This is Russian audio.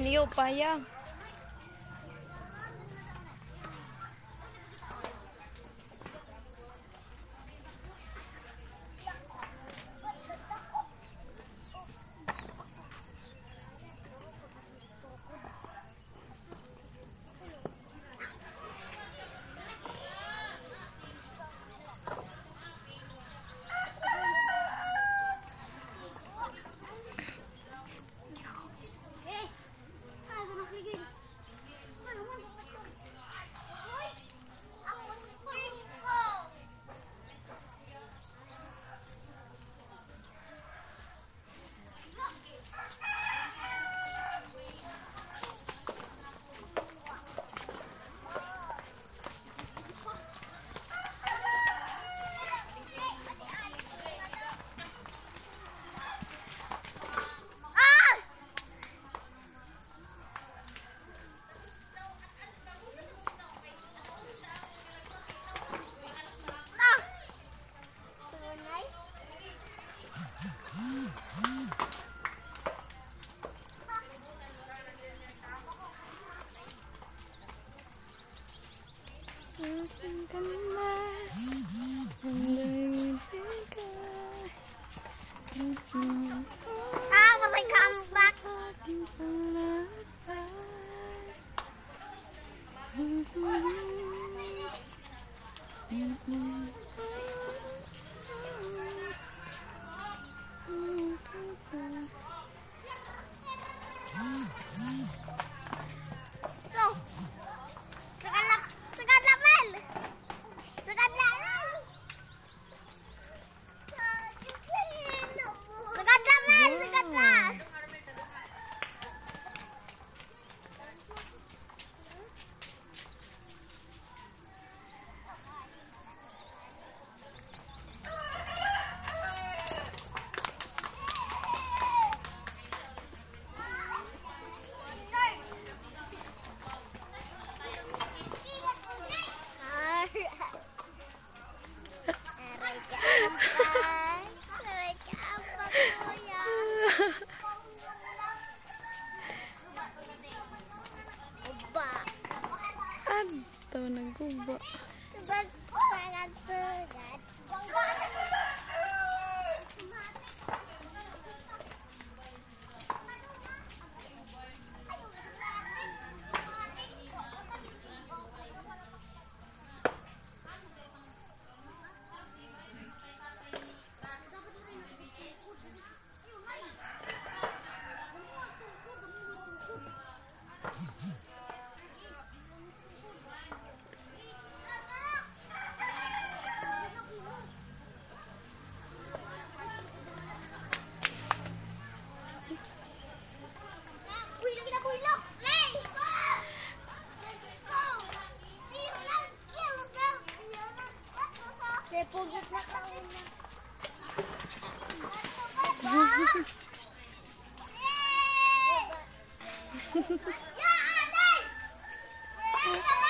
ni upaya. my gosh. 두번발랐어 요. Я, отдай!